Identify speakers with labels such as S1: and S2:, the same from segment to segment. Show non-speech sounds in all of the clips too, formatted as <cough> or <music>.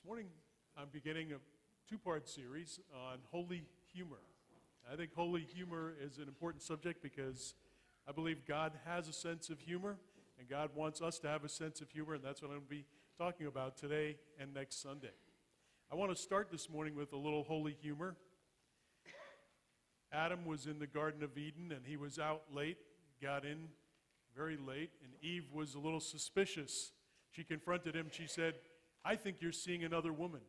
S1: This morning, I'm beginning a two part series on holy humor. I think holy humor is an important subject because I believe God has a sense of humor, and God wants us to have a sense of humor, and that's what I'm going to be talking about today and next Sunday. I want to start this morning with a little holy humor. Adam was in the Garden of Eden, and he was out late, got in very late, and Eve was a little suspicious. She confronted him. She said, I think you're seeing another woman.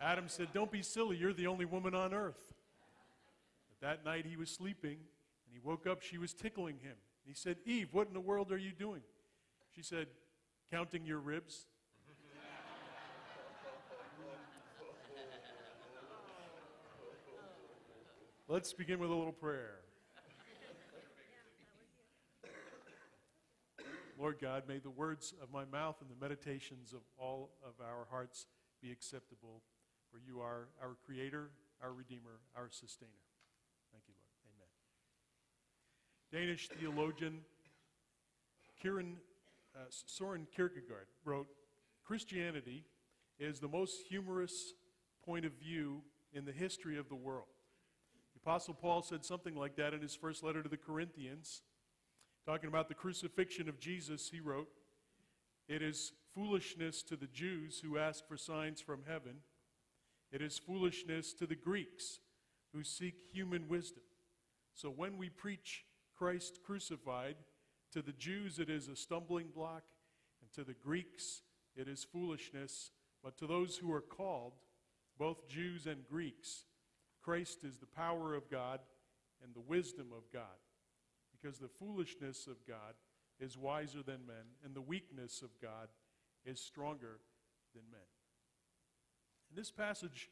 S1: Adam said, Don't be silly. You're the only woman on earth. But that night he was sleeping, and he woke up. She was tickling him. He said, Eve, what in the world are you doing? She said, Counting your ribs. <laughs> Let's begin with a little prayer. Lord God, may the words of my mouth and the meditations of all of our hearts be acceptable, for you are our Creator, our Redeemer, our Sustainer. Thank you, Lord. Amen. Danish theologian Kieran, uh, Soren Kierkegaard wrote Christianity is the most humorous point of view in the history of the world. The Apostle Paul said something like that in his first letter to the Corinthians. Talking about the crucifixion of Jesus, he wrote, It is foolishness to the Jews who ask for signs from heaven. It is foolishness to the Greeks who seek human wisdom. So when we preach Christ crucified, to the Jews it is a stumbling block, and to the Greeks it is foolishness. But to those who are called, both Jews and Greeks, Christ is the power of God and the wisdom of God because the foolishness of God is wiser than men, and the weakness of God is stronger than men. And this passage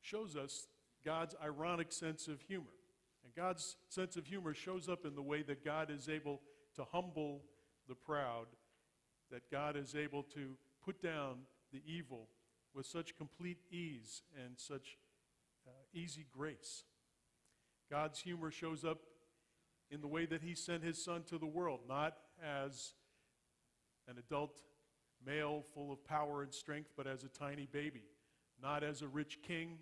S1: shows us God's ironic sense of humor. And God's sense of humor shows up in the way that God is able to humble the proud, that God is able to put down the evil with such complete ease and such uh, easy grace. God's humor shows up in the way that he sent his son to the world, not as an adult male full of power and strength, but as a tiny baby, not as a rich king,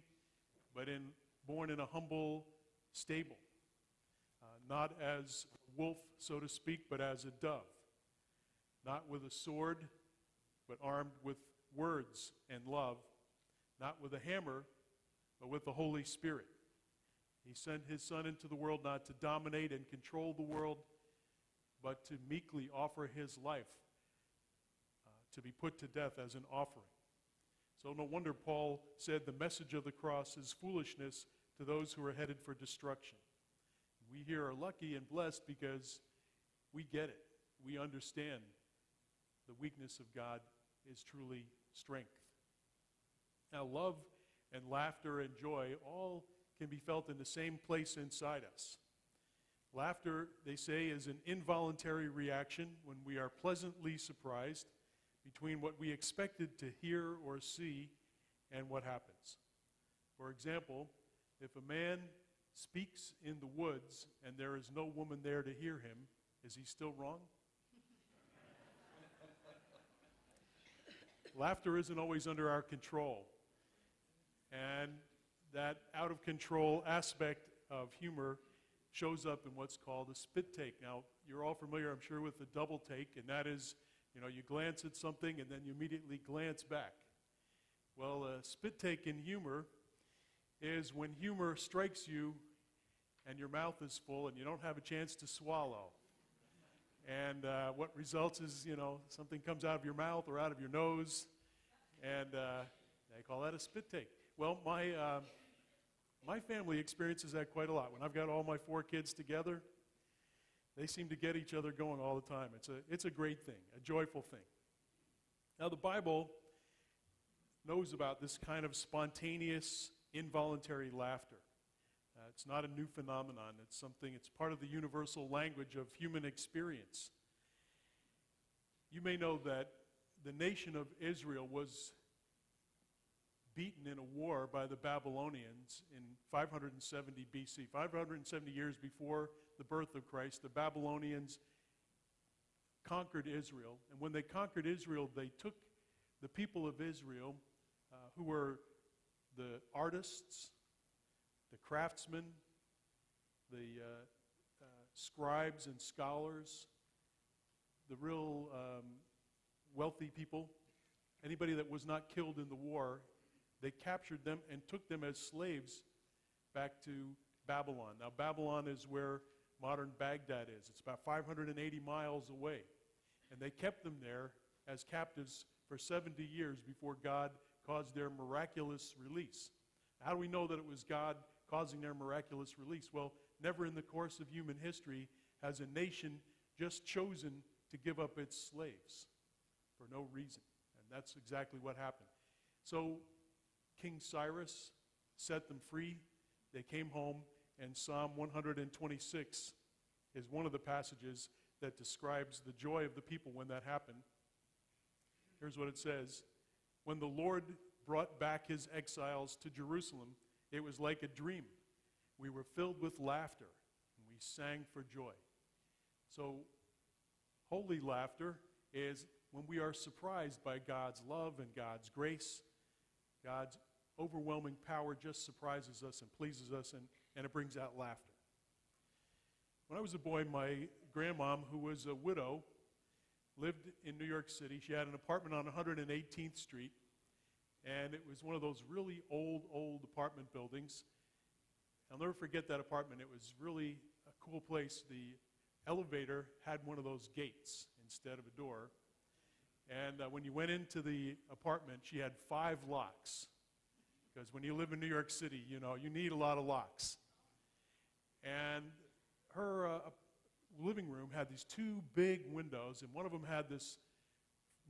S1: but in, born in a humble stable, uh, not as a wolf, so to speak, but as a dove, not with a sword, but armed with words and love, not with a hammer, but with the Holy Spirit. He sent his son into the world not to dominate and control the world, but to meekly offer his life uh, to be put to death as an offering. So, no wonder Paul said the message of the cross is foolishness to those who are headed for destruction. We here are lucky and blessed because we get it. We understand the weakness of God is truly strength. Now, love and laughter and joy all can be felt in the same place inside us. Laughter, they say, is an involuntary reaction when we are pleasantly surprised between what we expected to hear or see and what happens. For example, if a man speaks in the woods and there is no woman there to hear him, is he still wrong? <laughs> Laughter isn't always under our control. And that out of control aspect of humor shows up in what's called a spit take. Now, you're all familiar, I'm sure, with the double take, and that is, you know, you glance at something and then you immediately glance back. Well, a spit take in humor is when humor strikes you and your mouth is full and you don't have a chance to swallow. And uh, what results is, you know, something comes out of your mouth or out of your nose, and uh, they call that a spit take. Well, my. Uh, my family experiences that quite a lot. When I've got all my four kids together, they seem to get each other going all the time. It's a, it's a great thing, a joyful thing. Now, the Bible knows about this kind of spontaneous, involuntary laughter. Uh, it's not a new phenomenon, it's something, it's part of the universal language of human experience. You may know that the nation of Israel was beaten in a war by the Babylonians in 570 BC. 570 years before the birth of Christ, the Babylonians conquered Israel. And when they conquered Israel, they took the people of Israel, uh, who were the artists, the craftsmen, the uh, uh, scribes and scholars, the real um, wealthy people, anybody that was not killed in the war, they captured them and took them as slaves back to Babylon. Now, Babylon is where modern Baghdad is. It's about 580 miles away. And they kept them there as captives for 70 years before God caused their miraculous release. How do we know that it was God causing their miraculous release? Well, never in the course of human history has a nation just chosen to give up its slaves for no reason. And that's exactly what happened. So King Cyrus set them free. They came home, and Psalm 126 is one of the passages that describes the joy of the people when that happened. Here's what it says When the Lord brought back his exiles to Jerusalem, it was like a dream. We were filled with laughter, and we sang for joy. So, holy laughter is when we are surprised by God's love and God's grace. God's overwhelming power just surprises us and pleases us, and, and it brings out laughter. When I was a boy, my grandmom, who was a widow, lived in New York City. She had an apartment on 118th Street, and it was one of those really old, old apartment buildings. I'll never forget that apartment. It was really a cool place. The elevator had one of those gates instead of a door. And uh, when you went into the apartment, she had five locks. Because when you live in New York City, you know, you need a lot of locks. And her uh, living room had these two big windows, and one of them had this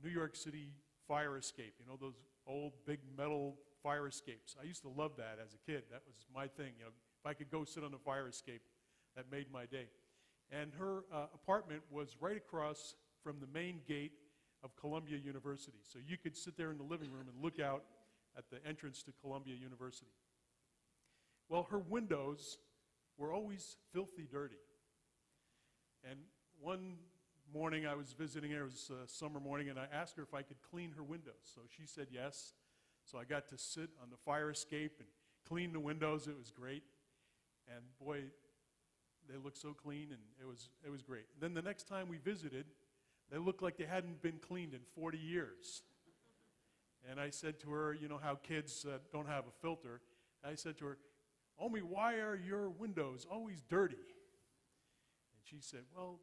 S1: New York City fire escape. You know, those old big metal fire escapes. I used to love that as a kid. That was my thing. You know, if I could go sit on a fire escape, that made my day. And her uh, apartment was right across from the main gate of Columbia University. So you could sit there in the living room and look out at the entrance to Columbia University. Well, her windows were always filthy dirty. And one morning I was visiting her, it was a summer morning, and I asked her if I could clean her windows. So she said yes. So I got to sit on the fire escape and clean the windows. It was great. And boy, they looked so clean, and it was, it was great. then the next time we visited, they looked like they hadn't been cleaned in 40 years. And I said to her, you know how kids uh, don't have a filter. I said to her, Omi, why are your windows always dirty? And she said, Well,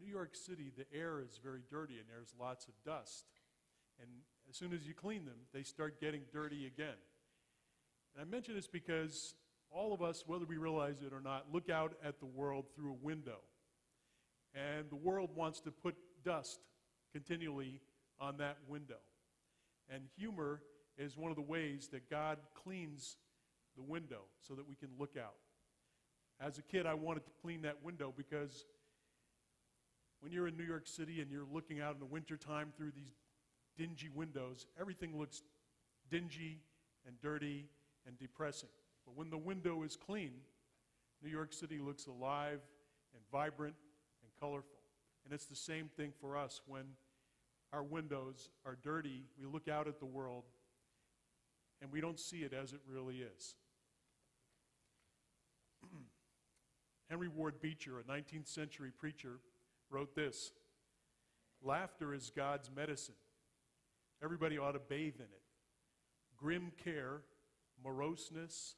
S1: New York City, the air is very dirty and there's lots of dust. And as soon as you clean them, they start getting dirty again. And I mention this because all of us, whether we realize it or not, look out at the world through a window. And the world wants to put dust continually on that window. And humor is one of the ways that God cleans the window so that we can look out. As a kid, I wanted to clean that window because when you're in New York City and you're looking out in the wintertime through these dingy windows, everything looks dingy and dirty and depressing. But when the window is clean, New York City looks alive and vibrant and colorful. And it's the same thing for us when our windows are dirty. We look out at the world and we don't see it as it really is. <clears throat> Henry Ward Beecher, a 19th century preacher, wrote this Laughter is God's medicine. Everybody ought to bathe in it. Grim care, moroseness,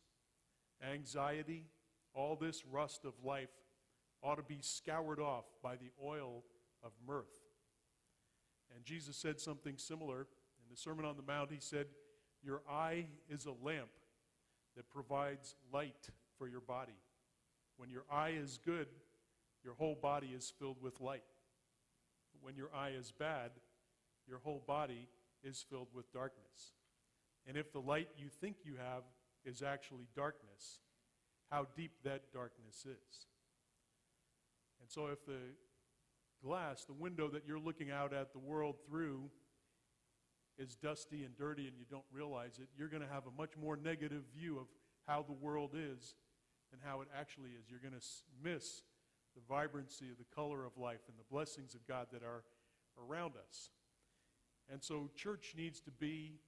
S1: anxiety, all this rust of life ought to be scoured off by the oil of mirth. And Jesus said something similar. In the Sermon on the Mount, he said, Your eye is a lamp that provides light for your body. When your eye is good, your whole body is filled with light. When your eye is bad, your whole body is filled with darkness. And if the light you think you have is actually darkness, how deep that darkness is. And so, if the glass, the window that you're looking out at the world through, is dusty and dirty and you don't realize it, you're going to have a much more negative view of how the world is than how it actually is. You're going to miss the vibrancy of the color of life and the blessings of God that are around us. And so church needs to be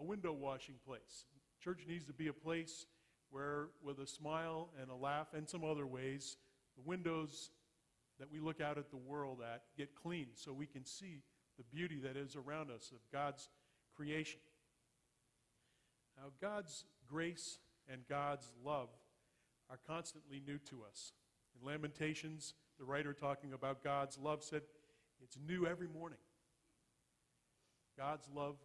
S1: a window washing place. Church needs to be a place where, with a smile and a laugh and some other ways, the windows that we look out at the world at get clean so we can see the beauty that is around us of God's creation. Now, God's grace and God's love are constantly new to us. In Lamentations, the writer talking about God's love said, It's new every morning. God's love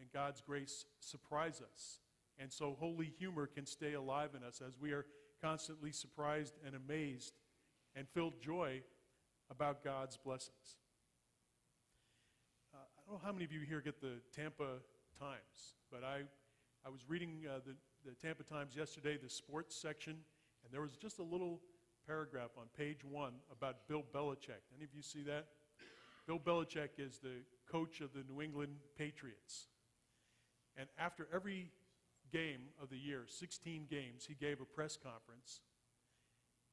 S1: and God's grace surprise us. And so holy humor can stay alive in us as we are constantly surprised and amazed and filled joy about God's blessings. Uh, I don't know how many of you here get the Tampa Times, but I, I was reading uh, the, the Tampa Times yesterday, the sports section, and there was just a little paragraph on page one about Bill Belichick. Any of you see that? Bill Belichick is the coach of the New England Patriots. And after every game of the year, 16 games, he gave a press conference.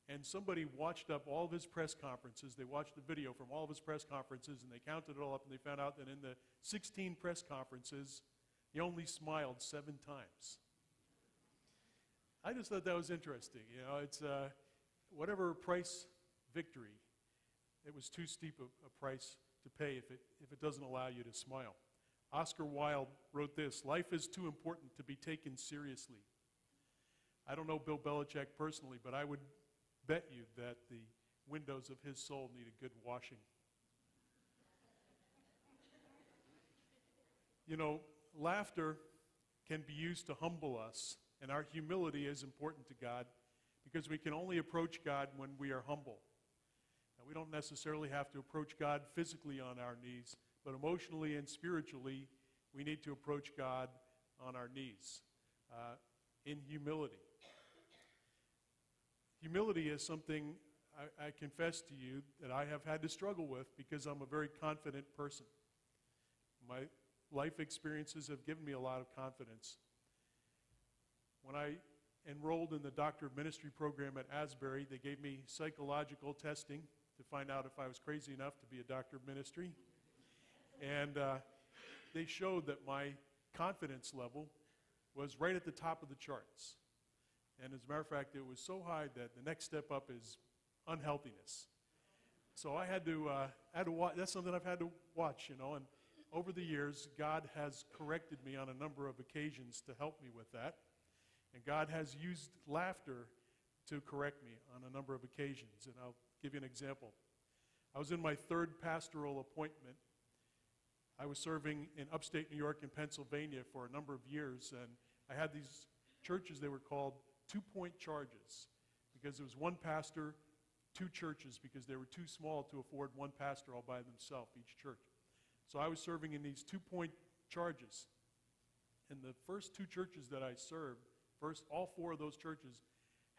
S1: And somebody watched up all of his press conferences. They watched the video from all of his press conferences and they counted it all up and they found out that in the 16 press conferences, he only smiled seven times. I just thought that was interesting. You know, it's uh, whatever price victory, it was too steep a, a price to pay if it, if it doesn't allow you to smile. Oscar Wilde wrote this Life is too important to be taken seriously. I don't know Bill Belichick personally, but I would bet you that the windows of his soul need a good washing. you know, laughter can be used to humble us, and our humility is important to God because we can only approach God when we are humble. Now, we don't necessarily have to approach God physically on our knees, but emotionally and spiritually, we need to approach God on our knees uh, in humility. Humility is something I, I, confess to you that I have had to struggle with because I'm a very confident person. My life experiences have given me a lot of confidence. When I enrolled in the Doctor of Ministry program at Asbury, they gave me psychological testing to find out if I was crazy enough to be a doctor of ministry. And uh, they showed that my confidence level was right at the top of the charts. And as a matter of fact, it was so high that the next step up is unhealthiness. So I had to, uh, had to watch. That's something I've had to watch, you know. And over the years, God has corrected me on a number of occasions to help me with that. And God has used laughter to correct me on a number of occasions. And I'll give you an example. I was in my third pastoral appointment. I was serving in upstate New York and Pennsylvania for a number of years, and I had these churches, they were called two point charges because there was one pastor, two churches, because they were too small to afford one pastor all by themselves, each church. So I was serving in these two point charges. And the first two churches that I served, first, all four of those churches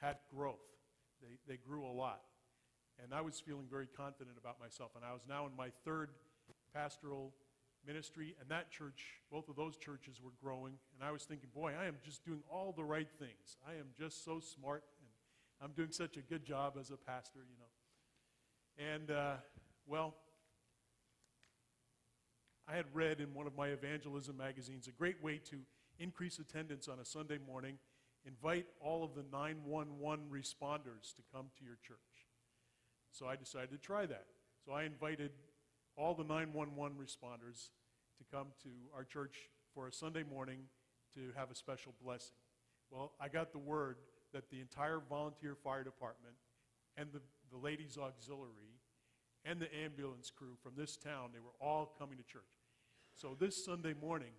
S1: had growth. They, they grew a lot. And I was feeling very confident about myself. And I was now in my third pastoral ministry, and that church, both of those churches were growing. And I was thinking, boy, I am just doing all the right things. I am just so smart, and I'm doing such a good job as a pastor, you know. And, uh, well, I had read in one of my evangelism magazines a great way to increase attendance on a Sunday morning invite all of the 911 responders to come to your church. So I decided to try that. So I invited all the 911 responders to come to our church for a Sunday morning to have a special blessing. Well, I got the word that the entire volunteer fire department and the, the ladies' auxiliary and the ambulance crew from this town, they were all coming to church. So this Sunday morning,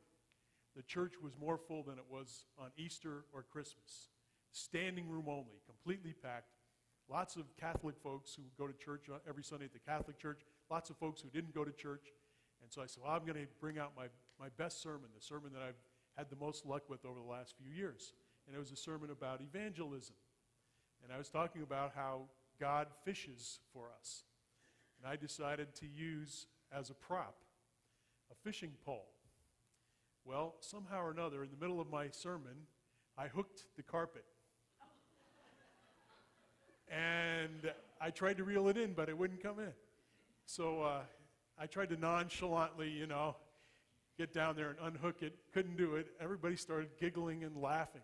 S1: the church was more full than it was on Easter or Christmas. Standing room only, completely packed. Lots of Catholic folks who go to church uh, every Sunday at the Catholic church, lots of folks who didn't go to church. And so I said, well, I'm going to bring out my, my best sermon, the sermon that I've had the most luck with over the last few years. And it was a sermon about evangelism. And I was talking about how God fishes for us. And I decided to use as a prop a fishing pole. Well, somehow or another, in the middle of my sermon, I hooked the carpet. and I tried to reel it in, but it wouldn't come in. So uh, I tried to nonchalantly, you know, get down there and unhook it. Couldn't do it. Everybody started giggling and laughing.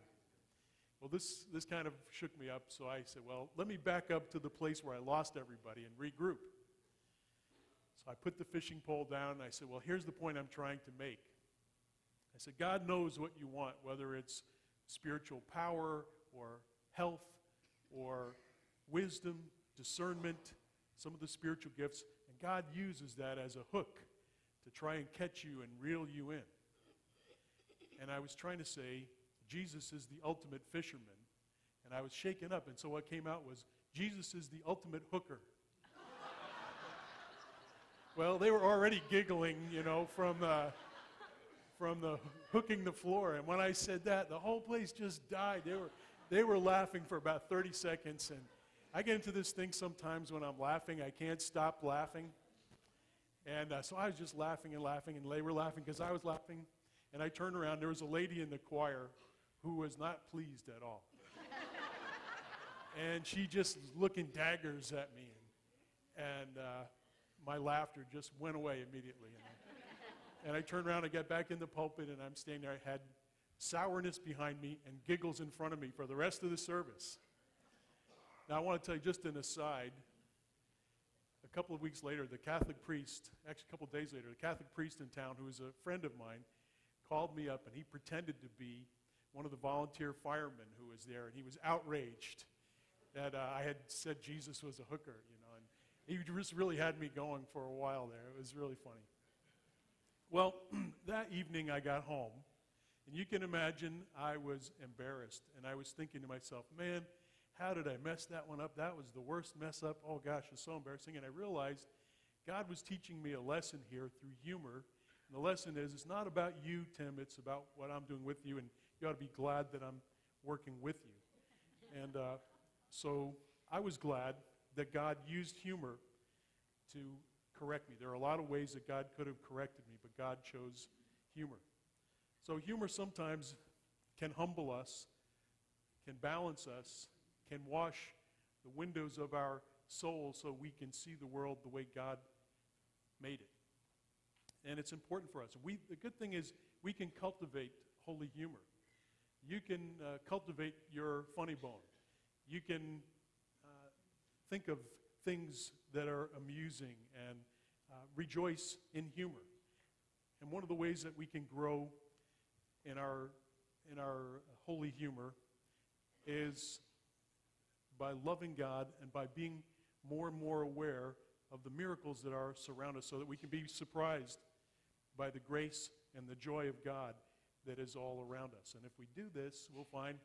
S1: Well, this, this kind of shook me up, so I said, well, let me back up to the place where I lost everybody and regroup. So I put the fishing pole down and I said, well, here's the point I'm trying to make. I said, God knows what you want, whether it's spiritual power or health or wisdom, discernment, some of the spiritual gifts, and God uses that as a hook to try and catch you and reel you in. And I was trying to say, Jesus is the ultimate fisherman. And I was shaken up, and so what came out was, Jesus is the ultimate hooker. <laughs> well, they were already giggling, you know, from, uh, from the hooking the floor. And when I said that, the whole place just died. They were, they were laughing for about 30 seconds. And I get into this thing sometimes when I'm laughing, I can't stop laughing. And uh, so I was just laughing and laughing, and they were laughing because I was laughing. And I turned around, there was a lady in the choir who was not pleased at all. <laughs> and she just looking daggers at me. And, and uh, my laughter just went away immediately. And I, and I turned around and got back in the pulpit, and I'm standing there. I had sourness behind me and giggles in front of me for the rest of the service. Now, I want to tell you just an aside. A couple of weeks later, the Catholic priest, actually, a couple of days later, the Catholic priest in town, who was a friend of mine, called me up and he pretended to be one of the volunteer firemen who was there, and he was outraged that uh, I had said Jesus was a hooker, you know, and he just really had me going for a while there. It was really funny. Well, <clears throat> that evening I got home, and you can imagine I was embarrassed, and I was thinking to myself, man, how did I mess that one up? That was the worst mess up. Oh gosh, it's so embarrassing. And I realized God was teaching me a lesson here through humor. And the lesson is it's not about you, Tim, it's about what I'm doing with you. And you ought to be glad that I'm working with you. And uh, so I was glad that God used humor to correct me. There are a lot of ways that God could have corrected me, but God chose humor. So humor sometimes can humble us, can balance us, can wash the windows of our soul so we can see the world the way God made it. And it's important for us. We, the good thing is we can cultivate holy humor. You can uh, cultivate your funny bone. You can uh, think of things that are amusing and uh, rejoice in humor. And one of the ways that we can grow in our, in our holy humor is by loving God and by being more and more aware of the miracles that are surround us so that we can be surprised by the grace and the joy of God that is all around us. And if we do this, we'll find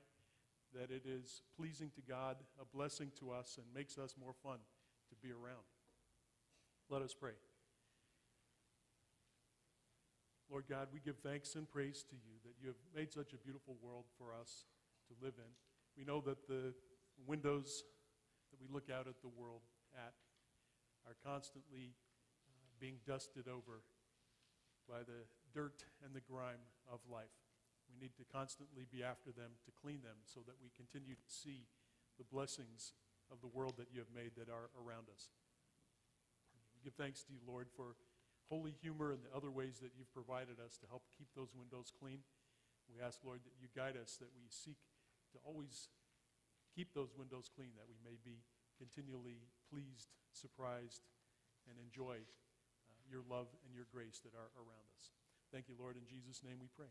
S1: that it is pleasing to God, a blessing to us, and makes us more fun to be around. Let us pray. Lord God, we give thanks and praise to you that you have made such a beautiful world for us to live in. We know that the windows that we look out at the world at are constantly uh, being dusted over by the dirt and the grime of life. We need to constantly be after them to clean them so that we continue to see the blessings of the world that you have made that are around us. We give thanks to you, Lord, for holy humor and the other ways that you've provided us to help keep those windows clean. We ask, Lord, that you guide us, that we seek to always keep those windows clean, that we may be continually pleased, surprised, and enjoy uh, your love and your grace that are around us. Thank you, Lord. In Jesus' name we pray.